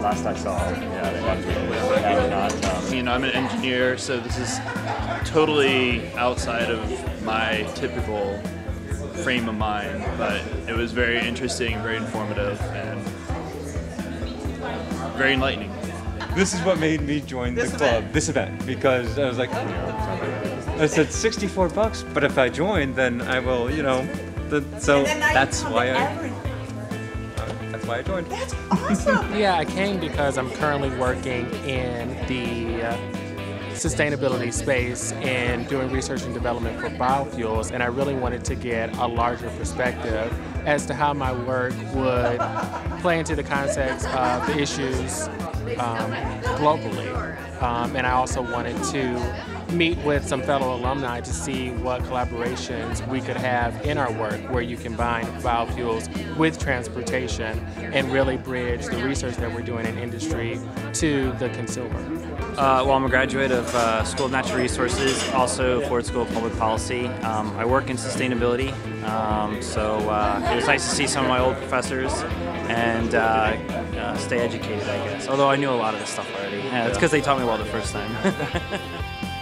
last I saw. Yeah, they have not. Um, you know, I'm an engineer, so this is totally outside of my typical frame of mind, but it was very interesting, very informative, and very enlightening. This is what made me join this the club, event. this event, because I was like, oh, yeah, I said 64 bucks, but if I join, then I will, you know, the, so that's why I. Everything that's why I joined. That's awesome. Yeah, I came because I'm currently working in the uh, sustainability space and doing research and development for biofuels, and I really wanted to get a larger perspective as to how my work would play into the context of the issues um, globally. Um, and I also wanted to meet with some fellow alumni to see what collaborations we could have in our work where you combine biofuels with transportation and really bridge the research that we're doing in industry to the consumer. Uh, well, I'm a graduate of uh, School of Natural Resources, also Ford School of Public Policy. Um, I work in sustainability, um, so uh, it was nice to see some of my old professors and uh, uh, stay educated, I guess. Although I knew a lot of this stuff already. Yeah, it's because they taught me well the first time.